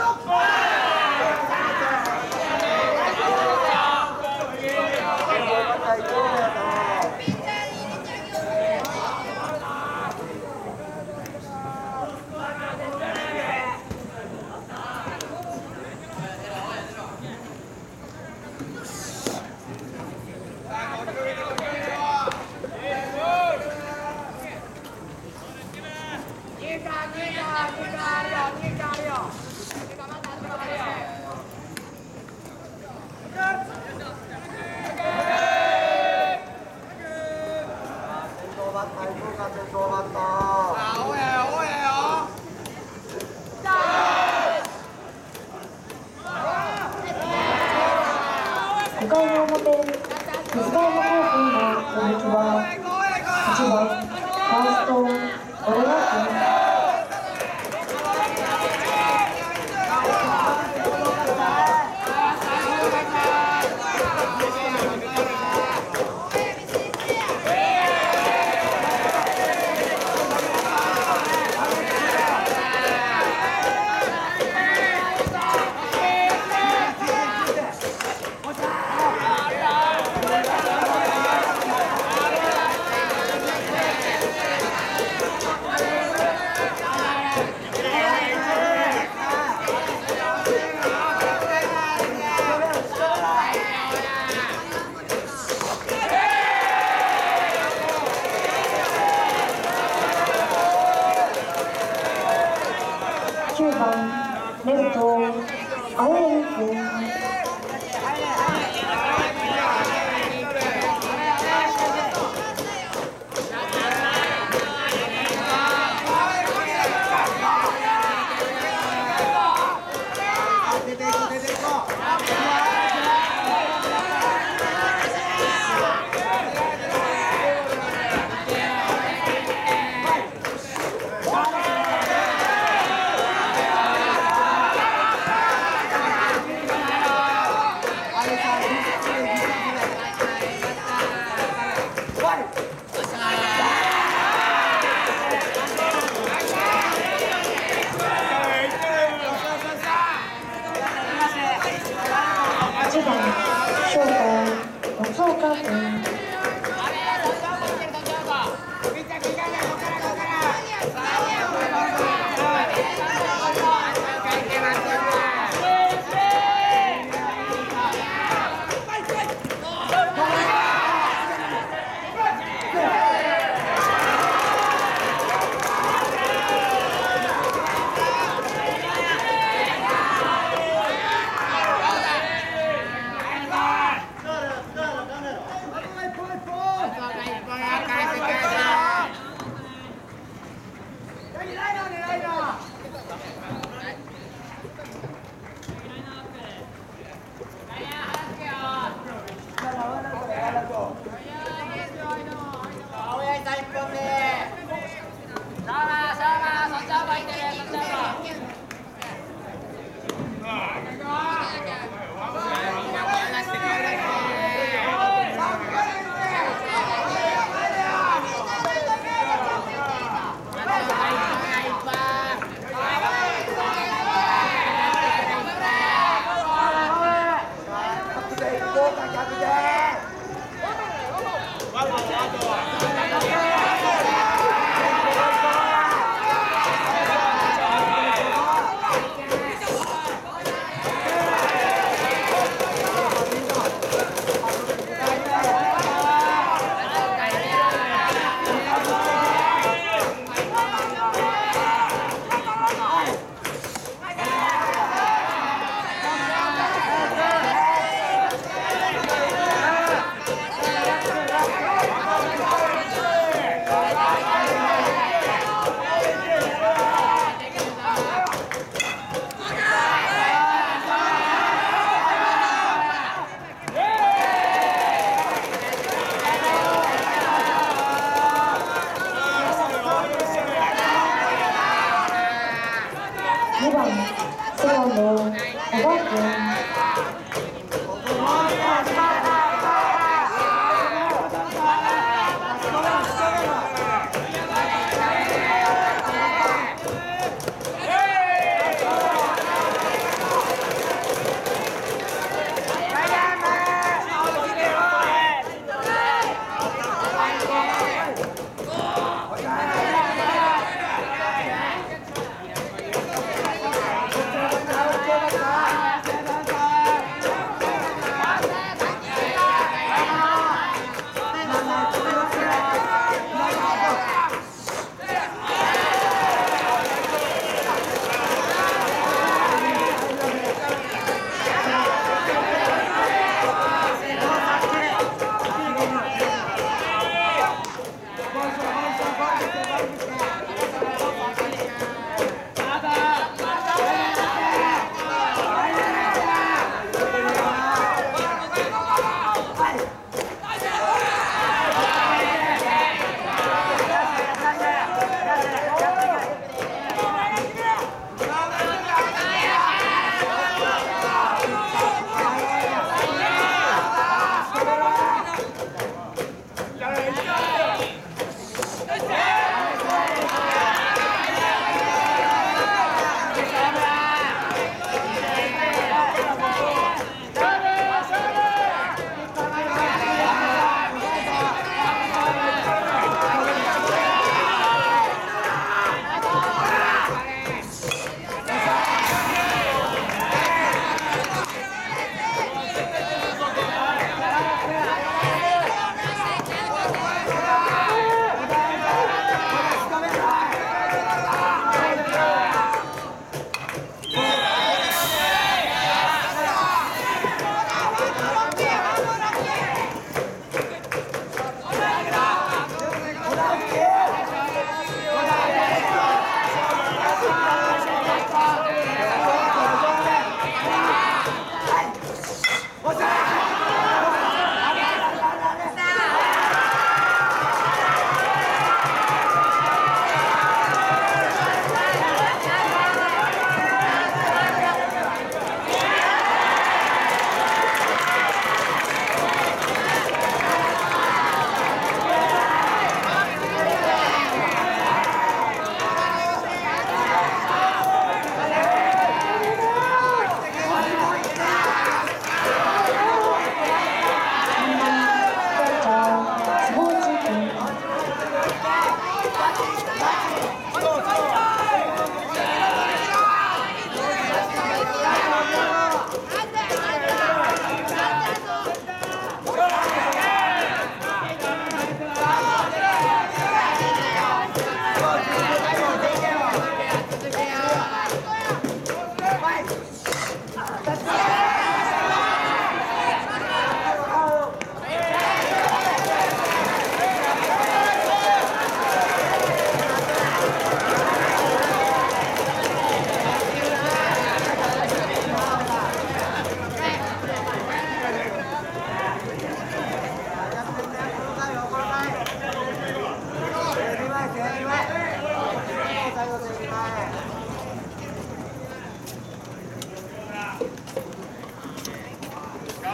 Bildung frei! 五万，四万五好五钱。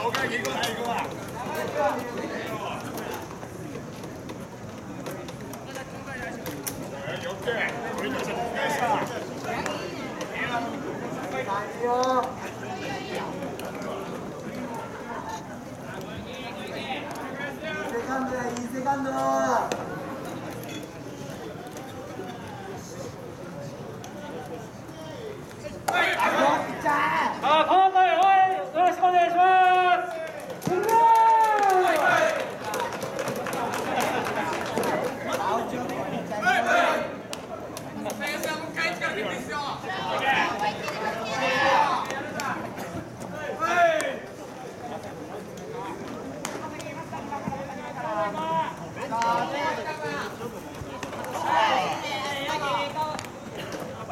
我看一个，来一个。来，右腿。我们来，开始。来，加油！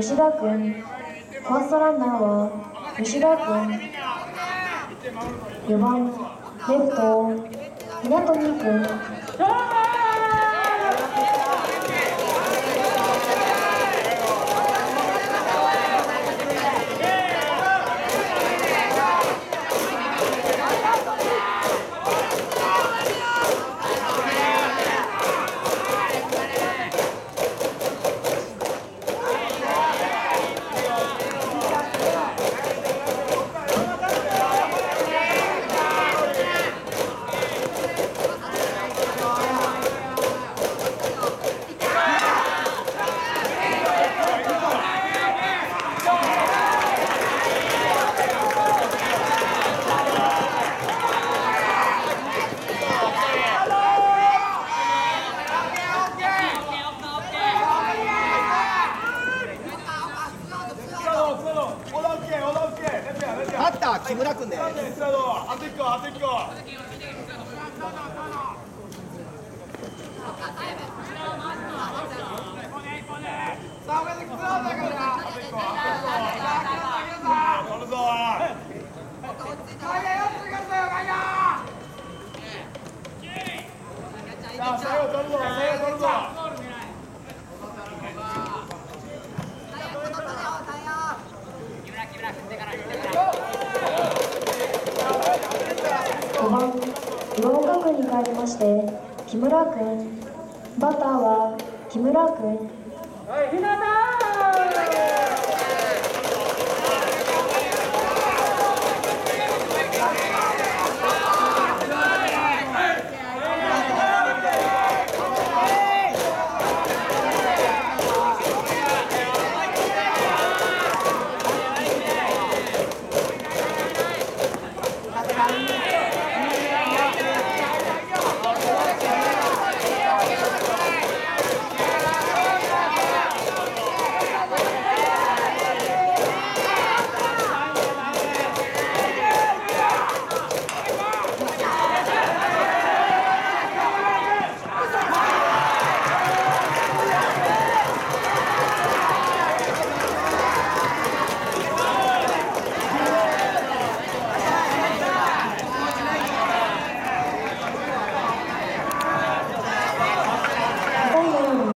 吉田君ファーストランナーは吉田君4番レフト港2君 Brothers.